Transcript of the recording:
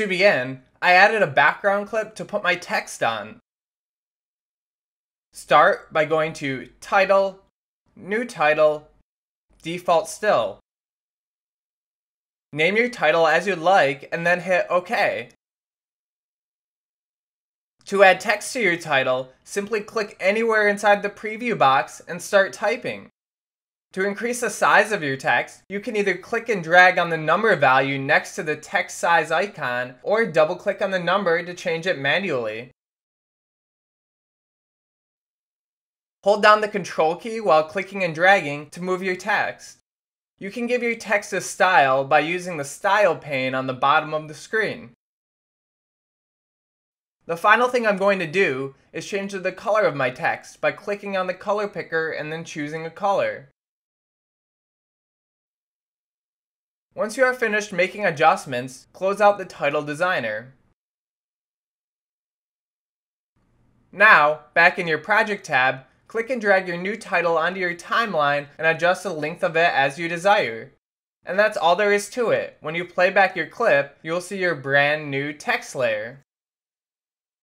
To begin, I added a background clip to put my text on. Start by going to Title, New Title, Default Still. Name your title as you'd like and then hit OK. To add text to your title, simply click anywhere inside the preview box and start typing. To increase the size of your text, you can either click and drag on the number value next to the text size icon or double click on the number to change it manually. Hold down the control key while clicking and dragging to move your text. You can give your text a style by using the style pane on the bottom of the screen. The final thing I'm going to do is change the color of my text by clicking on the color picker and then choosing a color. Once you are finished making adjustments, close out the Title Designer. Now, back in your Project tab, click and drag your new title onto your timeline and adjust the length of it as you desire. And that's all there is to it. When you play back your clip, you'll see your brand new text layer.